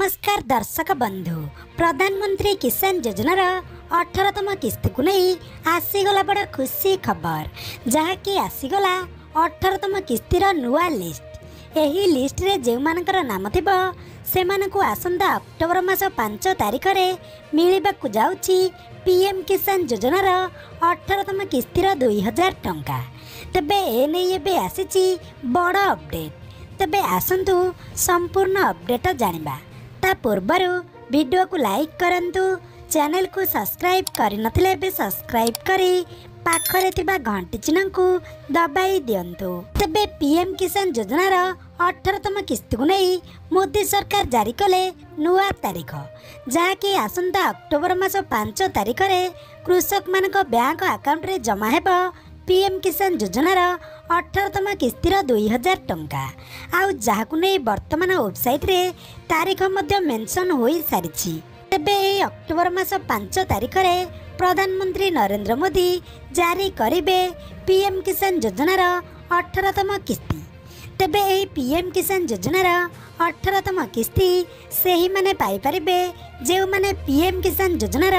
ନମସ୍କାର ଦର୍ଶକ ବନ୍ଧୁ ପ୍ରଧାନମନ୍ତ୍ରୀ କିଷାନ ଯୋଜନାର ଅଠରତମ କିସ୍ତିକୁ ନେଇ ଆସିଗଲା ବଡ଼ ଖୁସି ଖବର ଯାହାକି ଆସିଗଲା ଅଠରତମ କିସ୍ତିର ନୂଆ ଲିଷ୍ଟ ଏହି ଲିଷ୍ଟରେ ଯେଉଁମାନଙ୍କର ନାମ ଥିବ ସେମାନଙ୍କୁ ଆସନ୍ତା ଅକ୍ଟୋବର ମାସ ପାଞ୍ଚ ତାରିଖରେ ମିଳିବାକୁ ଯାଉଛି ପି ଏମ୍ କିଷାନ ଯୋଜନାର ଅଠରତମ କିସ୍ତିର ଦୁଇ ହଜାର ଟଙ୍କା ତେବେ ଏ ନେଇ ଏବେ ଆସିଛି ବଡ଼ ଅପଡ଼େଟ୍ ତେବେ ଆସନ୍ତୁ ସମ୍ପୂର୍ଣ୍ଣ ଅପଡ଼େଟ୍ ଜାଣିବା ତା ପୂର୍ବରୁ ଭିଡ଼ିଓକୁ ଲାଇକ୍ କରନ୍ତୁ ଚ୍ୟାନେଲକୁ ସବସ୍କ୍ରାଇବ୍ କରିନଥିଲେ ଏବେ ସବସ୍କ୍ରାଇବ୍ କରି ପାଖରେ ଥିବା ଘଣ୍ଟି ଚିହ୍ନକୁ ଦବାଇ ଦିଅନ୍ତୁ। ତେବେ ପିଏମ୍ କିଷାନ ଯୋଜନାର ଅଠରତମ କିସ୍ତିକୁ ନେଇ ମୋଦି ସରକାର ଜାରି କଲେ ନୂଆ ତାରିଖ ଯାହାକି ଆସନ୍ତା ଅକ୍ଟୋବର ମାସ ପାଞ୍ଚ ତାରିଖରେ କୃଷକମାନଙ୍କ ବ୍ୟାଙ୍କ ଆକାଉଣ୍ଟରେ ଜମା ହେବ ପିଏମ୍ କିଷାନ ଯୋଜନାର ଅଠରତମ କିସ୍ତିର ଦୁଇ ହଜାର ଟଙ୍କା। ଆଉ ଯାହାକୁ ନେଇ ବର୍ତ୍ତମାନ ୱେବସାଇଟ୍ରେ ତାରିଖ ମଧ୍ୟ ମେନସନ୍ ହୋଇସାରିଛି। ତେବେ ଏହି ଅକ୍ଟୋବର ମାସ ପାଞ୍ଚ ତାରିଖରେ ପ୍ରଧାନମନ୍ତ୍ରୀ ନରେନ୍ଦ୍ର ମୋଦି ଜାରି କରିବେ ପିଏମ୍ କିଷାନ ଯୋଜନାର ଅଠରତମ କିସ୍ତି। ତେବେ ଏହି ପିଏମ୍ କିଷାନ ଯୋଜନାର ଅଠରତମ କିସ୍ତି ସେହିମାନେ ପାଇପାରିବେ ଯେଉଁମାନେ ପିଏମ୍ କିଷାନ ଯୋଜନାର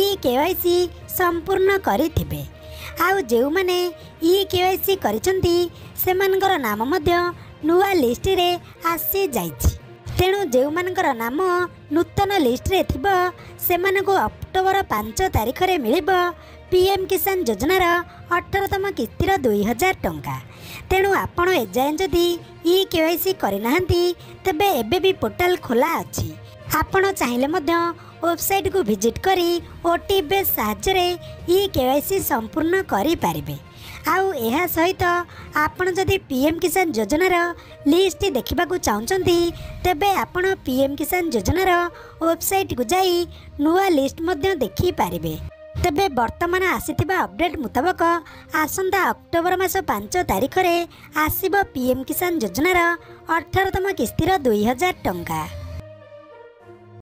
ଇ କେ ୱାଇ ସି ସମ୍ପୂର୍ଣ୍ଣ କରିଥିବେ। ଆଉ ଯେଉଁମାନେ ଇ କେ ୱାଇ ସି କରିଛନ୍ତି ସେମାନଙ୍କର ନାମ ମଧ୍ୟ ନୂଆ ଲିଷ୍ଟରେ ଆସିଯାଇଛି ତେଣୁ ଯେଉଁମାନଙ୍କର ନାମ ନୂତନ ଲିଷ୍ଟରେ ଥିବ ସେମାନଙ୍କୁ ଅକ୍ଟୋବର ପାଞ୍ଚ ତାରିଖରେ ମିଳିବ ପିଏମ୍ କିଷାନ ଯୋଜନାର ଅଠରତମ କିସ୍ତିର ଦୁଇ ହଜାର ଟଙ୍କା। ତେଣୁ ଆପଣ ଏଯାଏଁ ଯଦି ଇ କେ ୱାଇ ସି କରିନାହାନ୍ତି ତେବେ ଏବେ ବି ପୋର୍ଟାଲ ଖୋଲା ଅଛି। ଆପଣ ଚାହିଁଲେ ମଧ୍ୟ ୱେବସାଇଟ୍କୁ ଭିଜିଟ୍ କରି ଓ ଟି ପି ସାହାଯ୍ୟରେ ଇ କେ ୱାଇ ସି ସମ୍ପୂର୍ଣ୍ଣ କରିପାରିବେ। ଆଉ ଏହା ସହିତ ଆପଣ ଯଦି ପି ଏମ୍ କିଷାନ ଯୋଜନାର ଲିଷ୍ଟ ଦେଖିବାକୁ ଚାହୁଁଛନ୍ତି ତେବେ ଆପଣ ପି ଏମ୍ କିଷାନ ଯୋଜନାର ୱେବସାଇଟ୍କୁ ଯାଇ ନୂଆ ଲିଷ୍ଟ ମଧ୍ୟ ଦେଖିପାରିବେ। ତେବେ ବର୍ତ୍ତମାନ ଆସିଥିବା ଅପଡେଟ୍ ମୁତାବକ ଆସନ୍ତା ଅକ୍ଟୋବର ମାସ ପାଞ୍ଚ ତାରିଖରେ ଆସିବ ପି ଏମ୍ କିଷାନ ଯୋଜନାର ଅଠରତମ କିସ୍ତିର ଦୁଇ ହଜାର ଟଙ୍କା।